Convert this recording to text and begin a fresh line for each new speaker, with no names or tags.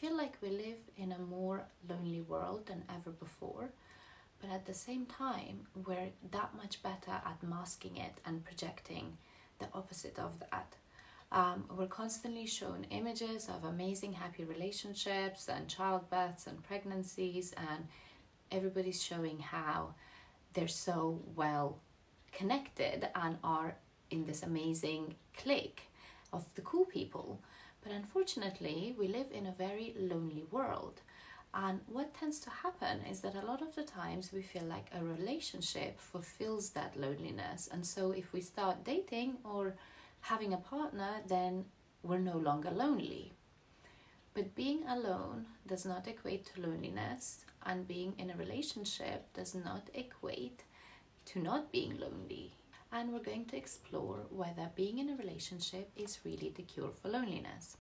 feel like we live in a more lonely world than ever before, but at the same time, we're that much better at masking it and projecting the opposite of that. Um, we're constantly shown images of amazing happy relationships and childbirths and pregnancies, and everybody's showing how they're so well connected and are in this amazing clique of the cool people. But unfortunately, we live in a very lonely world. And what tends to happen is that a lot of the times we feel like a relationship fulfills that loneliness. And so if we start dating or having a partner, then we're no longer lonely. But being alone does not equate to loneliness, and being in a relationship does not equate to not being lonely. And we're going to explore whether being in a relationship is really the cure for loneliness.